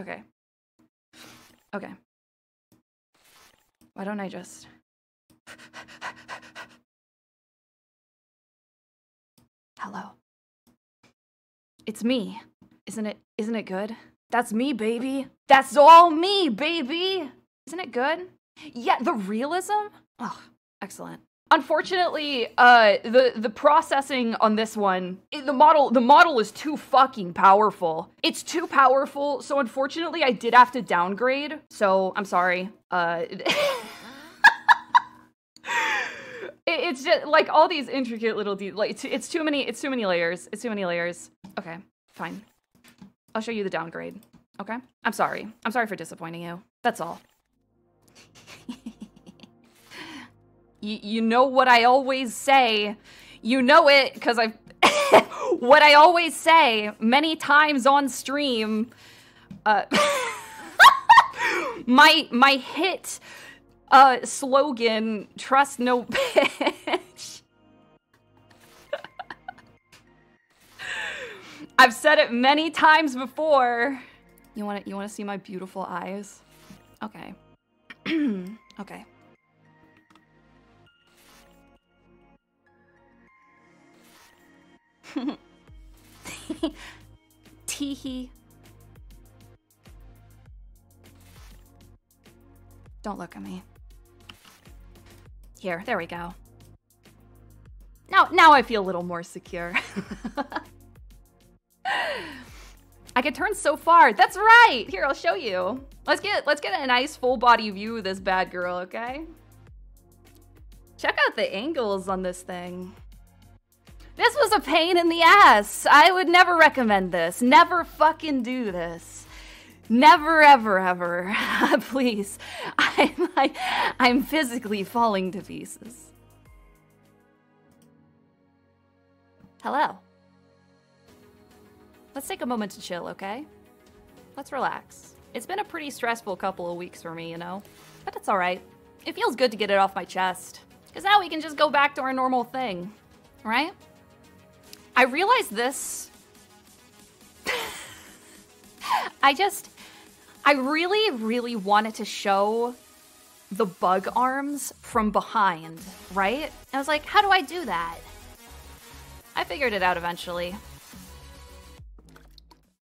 Okay. Okay. Why don't I just... Hello. It's me. Isn't it isn't it good? That's me, baby. That's all me, baby. Isn't it good? Yeah, the realism? Oh, excellent. Unfortunately, uh the the processing on this one, the model the model is too fucking powerful. It's too powerful, so unfortunately I did have to downgrade. So, I'm sorry. Uh it's just like all these intricate little de- like it's, it's too many it's too many layers. It's too many layers. Okay fine. I'll show you the downgrade. Okay? I'm sorry. I'm sorry for disappointing you. That's all you, know what i always say. You know it because i've what i always say many times on stream uh my my hit uh slogan trust no bitch. I've said it many times before. You want to you want to see my beautiful eyes? Okay. Okay teehee don't look at me here, there we go. Now, now I feel a little more secure. I can turn so far. That's right. Here, I'll show you. Let's get let's get a nice full body view of this bad girl, okay? Check out the angles on this thing. This was a pain in the ass. I would never recommend this. Never fucking do this. Never, ever, ever. Please. I'm like, I'm physically falling to pieces. Hello. Let's take a moment to chill, okay? Let's relax. It's been a pretty stressful couple of weeks for me, you know? But it's alright. It feels good to get it off my chest. Because now we can just go back to our normal thing, right? I realized this. I just. I really, really wanted to show the bug arms from behind, right? I was like, how do I do that? I figured it out eventually.